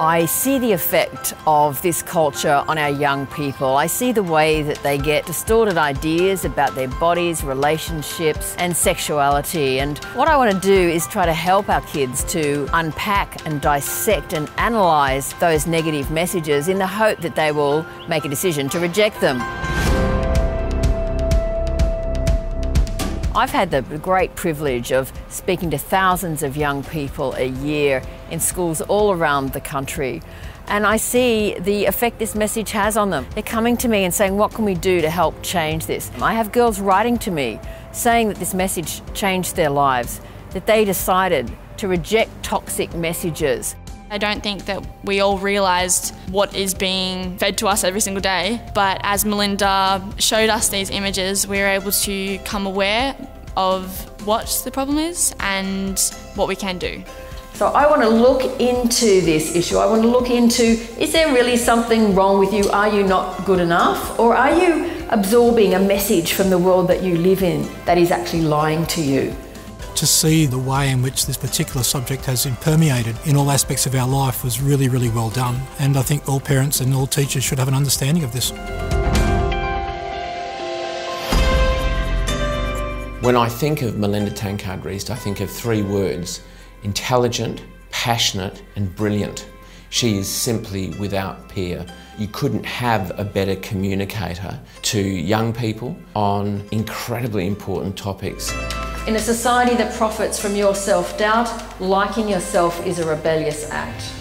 I see the effect of this culture on our young people. I see the way that they get distorted ideas about their bodies, relationships, and sexuality. And what I want to do is try to help our kids to unpack and dissect and analyse those negative messages in the hope that they will make a decision to reject them. I've had the great privilege of speaking to thousands of young people a year in schools all around the country. And I see the effect this message has on them. They're coming to me and saying, What can we do to help change this? I have girls writing to me saying that this message changed their lives, that they decided to reject toxic messages. I don't think that we all realised what is being fed to us every single day, but as Melinda showed us these images, we were able to come aware of what the problem is and what we can do. So I want to look into this issue. I want to look into is there really something wrong with you? Are you not good enough? Or are you absorbing a message from the world that you live in that is actually lying to you? To see the way in which this particular subject has permeated in all aspects of our life was really, really well done. And I think all parents and all teachers should have an understanding of this. When I think of Melinda Tankard Reist, I think of three words intelligent, passionate, and brilliant. She is simply without peer. You couldn't have a better communicator to young people on incredibly important topics. In a society that profits from your self doubt, liking yourself is a rebellious act.